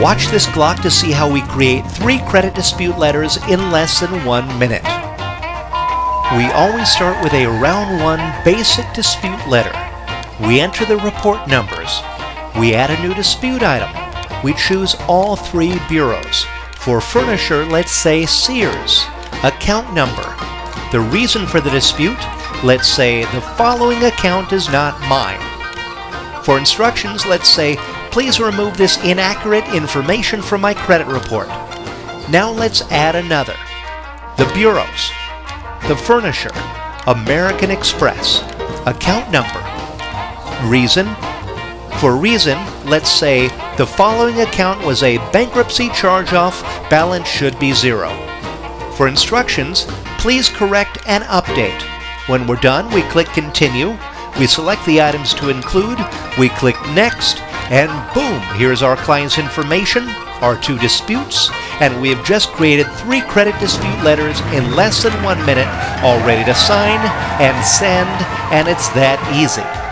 Watch this Glock to see how we create three credit dispute letters in less than one minute. We always start with a round one basic dispute letter. We enter the report numbers. We add a new dispute item. We choose all three bureaus. For furniture, let's say Sears. Account number. The reason for the dispute, let's say the following account is not mine. For instructions, let's say please remove this inaccurate information from my credit report. Now let's add another. The bureaus. The furniture. American Express. Account number. Reason. For reason, let's say the following account was a bankruptcy charge-off, balance should be zero. For instructions, please correct and update. When we're done, we click Continue, we select the items to include, we click Next, and boom, here's our client's information, our two disputes, and we have just created three credit dispute letters in less than one minute, all ready to sign and send, and it's that easy.